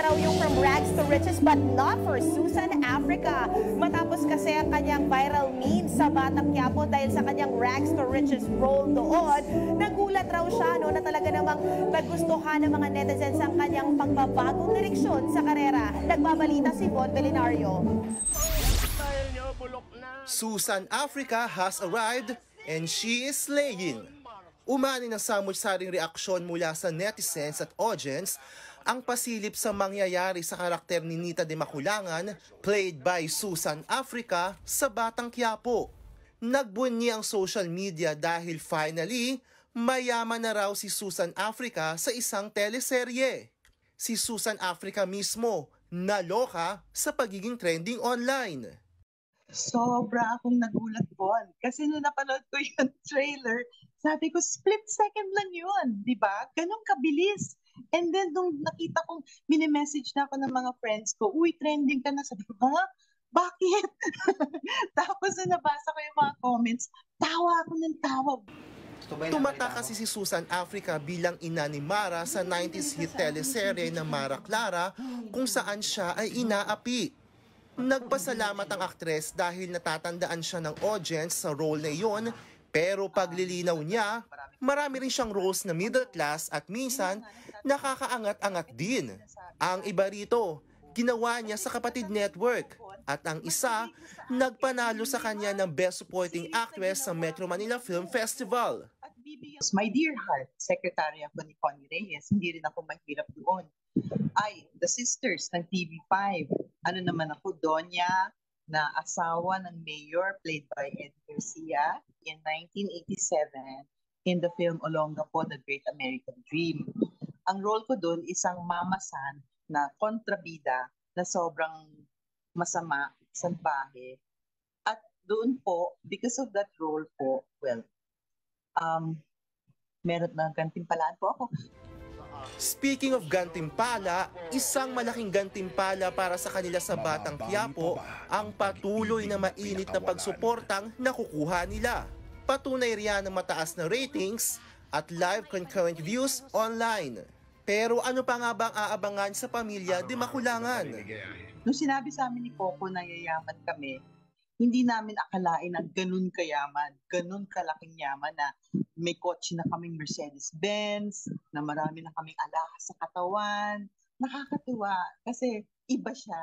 na raw yung from rags to riches but not for Susan Africa. Matapos kasi ang kanyang viral meme sa Batang Quiapo dahil sa kanyang rags to riches role doon, nagulat raw siya no, na talaga namang nagustuhan ng mga netizens ang kanyang pagbabagong direksyon sa karera. Nagbabalita si Von Belinario. Susan Africa has arrived and she is slaying. Umani ng samut-saring reaksyon mula sa netizens at audience ang pasilip sa mangyayari sa karakter ni Nita de Maculangan, played by Susan Africa, sa Batang Quiapo. Nagbunyi ang social media dahil finally, mayaman na raw si Susan Africa sa isang teleserye. Si Susan Africa mismo, naloka sa pagiging trending online. Sobra akong nagulat po. Kasi nung napanood ko yung trailer, sabi ko, split second lang yun, di ba? Ganun kabilis. And then, nung nakita kong mini-message na ako ng mga friends ko, uy, trending ka na. Sabi ko, ha? Bakit? Tapos nung nabasa ko yung mga comments, tawa ako ng tawa. Tumata kasi si Susan Africa bilang ina ni Mara sa 90s hit teleserye na Mara Clara kung saan siya ay inaapi. Nagpasalamat ang aktres dahil natatandaan siya ng audience sa role na iyon pero paglilinaw niya, marami rin siyang roles na middle class at minsan nakakaangat-angat din. Ang iba rito, ginawa niya sa Kapatid Network at ang isa, nagpanalo sa kanya ng Best Supporting Actress sa Metro Manila Film Festival. My dear heart, secretary ako ni Connie Reyes, hindi rin ako mahirap doon. Ay, The Sisters ng TV5. Ano naman ako, Donya, na asawa ng mayor played by Eddie Garcia in 1987 in the film Olongapo, The Great American Dream. Ang role ko doon isang mamasan na kontrabida na sobrang masama, salbahe. At doon po, because of that role po, well, um, meron na gantimpalaan po ako. Speaking of gantimpala, isang malaking gantimpala para sa kanila sa Batang Quiapo ang patuloy na mainit na pagsuportang nakukuha nila. Patunay riyan ng mataas na ratings at live concurrent views online. Pero ano pa nga ba ang aabangan sa pamilya di makulangan? Nung sinabi sa amin ni Coco na yayaman kami, hindi namin akalain na ganun kayaman, ganun kalaking yaman na may kotse na kaming Mercedes-Benz, na marami na kaming alahas sa katawan. Nakakatuwa kasi iba siya.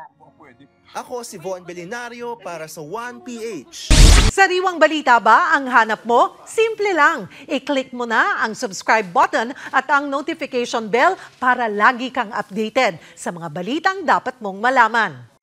Ako si Von Belinario para sa 1PH. Sariwang balita ba ang hanap mo? Simple lang. I-click mo na ang subscribe button at ang notification bell para lagi kang updated sa mga balitang dapat mong malaman.